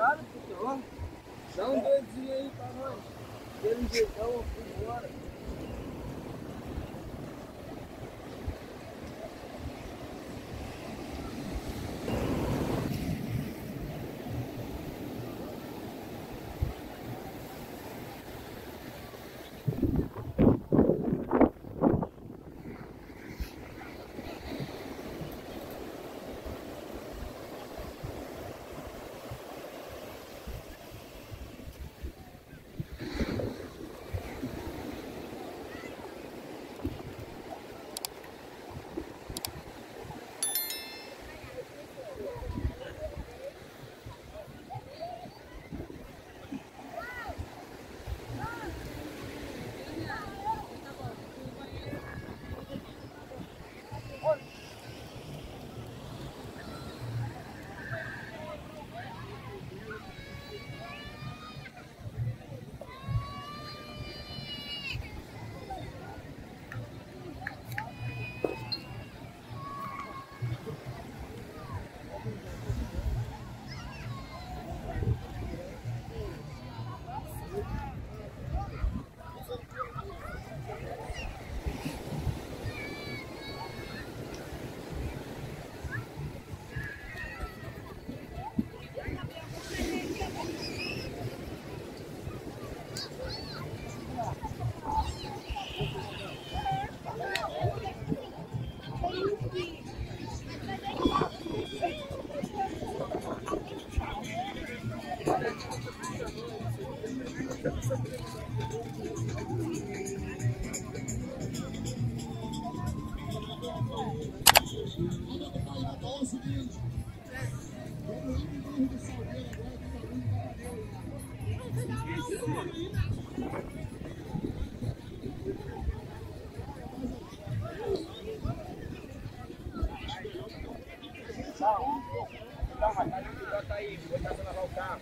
pararam. Dá um dedinho aí pra nós. Pelo jeitão, eu fui embora. Calma, tá, tá, tá aí, vou tentar lavar o carro.